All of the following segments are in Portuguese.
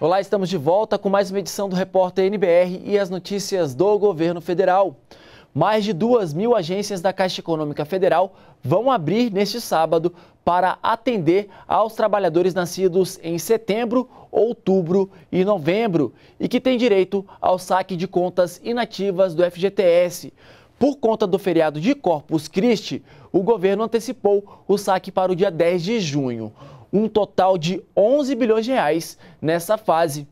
Olá, estamos de volta com mais uma edição do Repórter NBR e as notícias do governo federal. Mais de duas mil agências da Caixa Econômica Federal vão abrir neste sábado para atender aos trabalhadores nascidos em setembro, outubro e novembro e que têm direito ao saque de contas inativas do FGTS. Por conta do feriado de Corpus Christi, o governo antecipou o saque para o dia 10 de junho um total de 11 bilhões de reais nessa fase.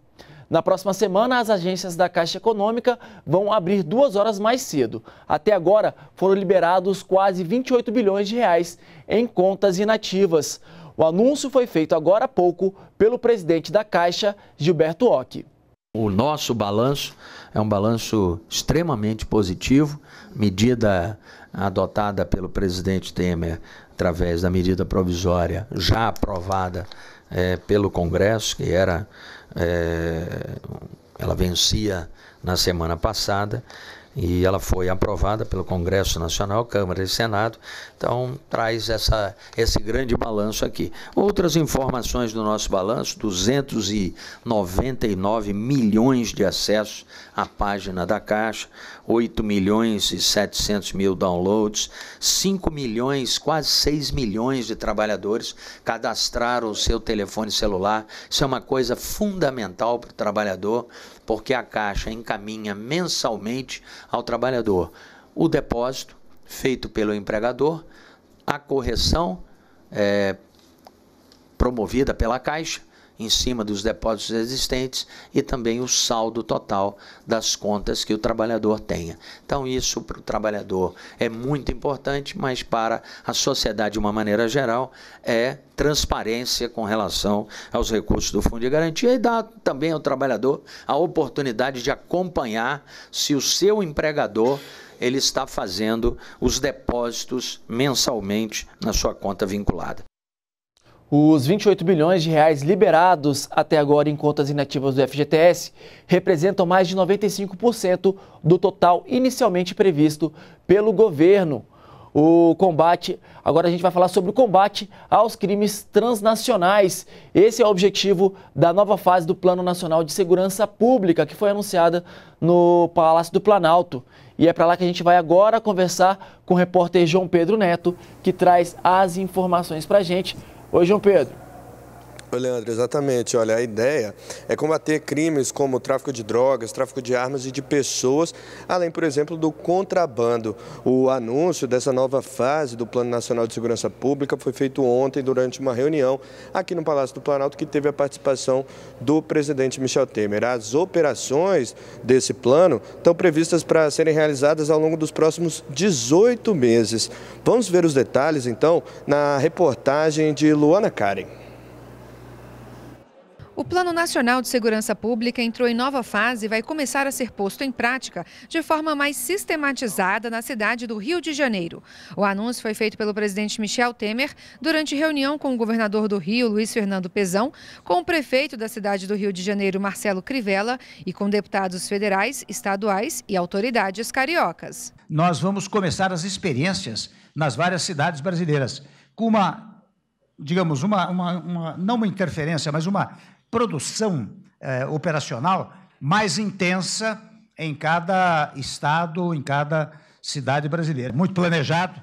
Na próxima semana, as agências da Caixa Econômica vão abrir duas horas mais cedo. Até agora, foram liberados quase 28 bilhões de reais em contas inativas. O anúncio foi feito agora há pouco pelo presidente da Caixa, Gilberto Ock. O nosso balanço é um balanço extremamente positivo, medida adotada pelo presidente Temer através da medida provisória já aprovada é, pelo Congresso, que era é, ela vencia na semana passada e ela foi aprovada pelo Congresso Nacional, Câmara e Senado. Então, traz essa, esse grande balanço aqui. Outras informações do nosso balanço: 299 milhões de acessos à página da Caixa, 8 milhões e 700 mil downloads, 5 milhões, quase 6 milhões de trabalhadores cadastraram o seu telefone celular. Isso é uma coisa fundamental para o trabalhador porque a Caixa encaminha mensalmente ao trabalhador o depósito feito pelo empregador, a correção é, promovida pela Caixa em cima dos depósitos existentes e também o saldo total das contas que o trabalhador tenha. Então, isso para o trabalhador é muito importante, mas para a sociedade, de uma maneira geral, é transparência com relação aos recursos do Fundo de Garantia e dá também ao trabalhador a oportunidade de acompanhar se o seu empregador ele está fazendo os depósitos mensalmente na sua conta vinculada. Os 28 bilhões de reais liberados até agora em contas inativas do FGTS representam mais de 95% do total inicialmente previsto pelo governo. O combate, agora a gente vai falar sobre o combate aos crimes transnacionais. Esse é o objetivo da nova fase do Plano Nacional de Segurança Pública, que foi anunciada no Palácio do Planalto. E é para lá que a gente vai agora conversar com o repórter João Pedro Neto, que traz as informações para a gente. Oi, João Pedro. Leandro, exatamente. Olha, a ideia é combater crimes como tráfico de drogas, tráfico de armas e de pessoas, além, por exemplo, do contrabando. O anúncio dessa nova fase do Plano Nacional de Segurança Pública foi feito ontem durante uma reunião aqui no Palácio do Planalto que teve a participação do presidente Michel Temer. As operações desse plano estão previstas para serem realizadas ao longo dos próximos 18 meses. Vamos ver os detalhes, então, na reportagem de Luana Karen. O Plano Nacional de Segurança Pública entrou em nova fase e vai começar a ser posto em prática de forma mais sistematizada na cidade do Rio de Janeiro. O anúncio foi feito pelo presidente Michel Temer durante reunião com o governador do Rio, Luiz Fernando Pezão, com o prefeito da cidade do Rio de Janeiro, Marcelo Crivella, e com deputados federais, estaduais e autoridades cariocas. Nós vamos começar as experiências nas várias cidades brasileiras com uma, digamos, uma, uma, uma não uma interferência, mas uma produção eh, operacional mais intensa em cada estado, em cada cidade brasileira. Muito planejado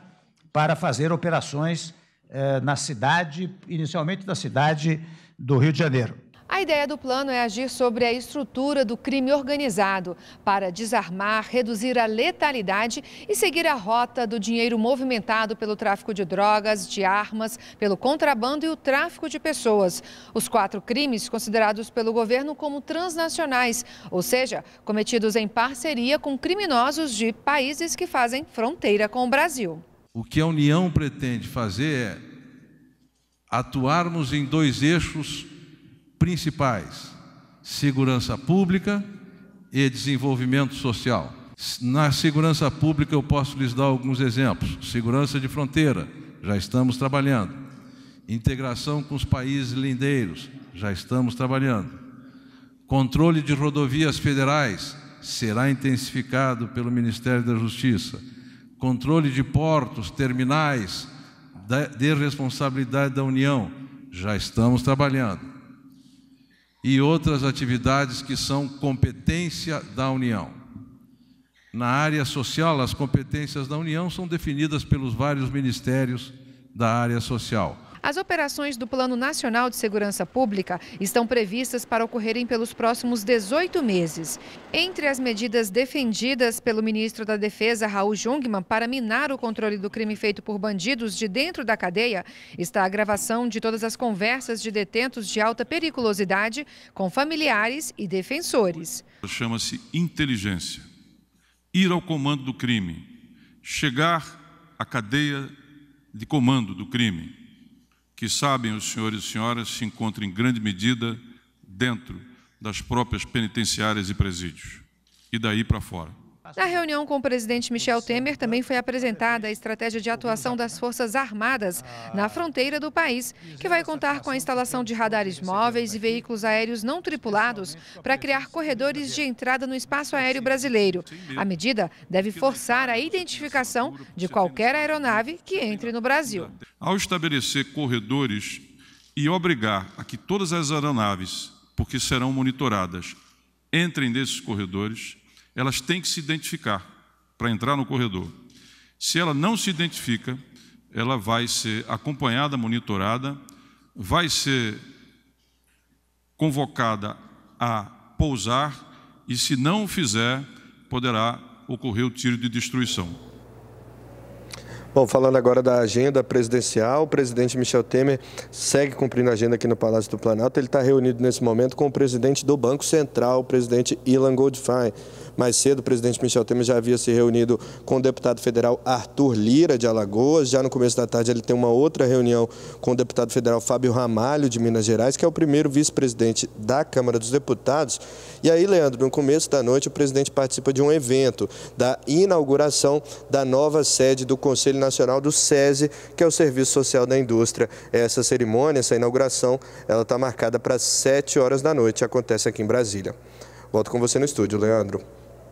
para fazer operações eh, na cidade, inicialmente na cidade do Rio de Janeiro. A ideia do plano é agir sobre a estrutura do crime organizado para desarmar, reduzir a letalidade e seguir a rota do dinheiro movimentado pelo tráfico de drogas, de armas, pelo contrabando e o tráfico de pessoas. Os quatro crimes considerados pelo governo como transnacionais, ou seja, cometidos em parceria com criminosos de países que fazem fronteira com o Brasil. O que a União pretende fazer é atuarmos em dois eixos principais: segurança pública e desenvolvimento social. Na segurança pública, eu posso lhes dar alguns exemplos: segurança de fronteira, já estamos trabalhando. Integração com os países lindeiros, já estamos trabalhando. Controle de rodovias federais será intensificado pelo Ministério da Justiça. Controle de portos, terminais, de responsabilidade da União, já estamos trabalhando e outras atividades que são competência da União. Na área social, as competências da União são definidas pelos vários ministérios da área social. As operações do Plano Nacional de Segurança Pública estão previstas para ocorrerem pelos próximos 18 meses. Entre as medidas defendidas pelo ministro da Defesa, Raul Jungmann, para minar o controle do crime feito por bandidos de dentro da cadeia, está a gravação de todas as conversas de detentos de alta periculosidade com familiares e defensores. Chama-se inteligência. Ir ao comando do crime, chegar à cadeia de comando do crime que sabem os senhores e senhoras se encontram em grande medida dentro das próprias penitenciárias e presídios e daí para fora. Na reunião com o presidente Michel Temer, também foi apresentada a estratégia de atuação das Forças Armadas na fronteira do país, que vai contar com a instalação de radares móveis e veículos aéreos não tripulados para criar corredores de entrada no espaço aéreo brasileiro. A medida deve forçar a identificação de qualquer aeronave que entre no Brasil. Ao estabelecer corredores e obrigar a que todas as aeronaves, porque serão monitoradas, entrem nesses corredores, elas têm que se identificar para entrar no corredor. Se ela não se identifica, ela vai ser acompanhada, monitorada, vai ser convocada a pousar e, se não o fizer, poderá ocorrer o tiro de destruição. Bom, falando agora da agenda presidencial, o presidente Michel Temer segue cumprindo a agenda aqui no Palácio do Planalto. Ele está reunido nesse momento com o presidente do Banco Central, o presidente Ilan Goldfein. Mais cedo, o presidente Michel Temer já havia se reunido com o deputado federal Arthur Lira, de Alagoas. Já no começo da tarde, ele tem uma outra reunião com o deputado federal Fábio Ramalho, de Minas Gerais, que é o primeiro vice-presidente da Câmara dos Deputados. E aí, Leandro, no começo da noite, o presidente participa de um evento da inauguração da nova sede do Conselho Nacional do SESI, que é o Serviço Social da Indústria. Essa cerimônia, essa inauguração, ela está marcada para 7 horas da noite, acontece aqui em Brasília. Volto com você no estúdio, Leandro.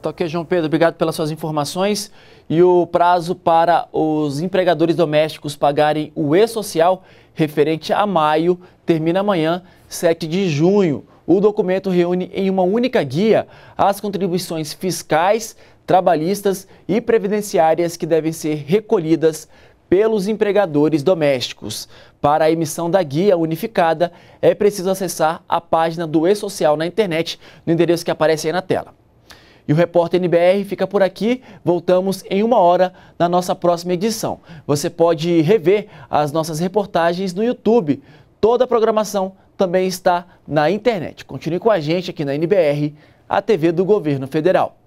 Toque, João Pedro, obrigado pelas suas informações. E o prazo para os empregadores domésticos pagarem o E-Social referente a maio termina amanhã, 7 de junho. O documento reúne em uma única guia as contribuições fiscais, trabalhistas e previdenciárias que devem ser recolhidas pelos empregadores domésticos. Para a emissão da guia unificada, é preciso acessar a página do E-Social na internet, no endereço que aparece aí na tela. E o Repórter NBR fica por aqui. Voltamos em uma hora na nossa próxima edição. Você pode rever as nossas reportagens no YouTube. Toda a programação também está na internet. Continue com a gente aqui na NBR, a TV do Governo Federal.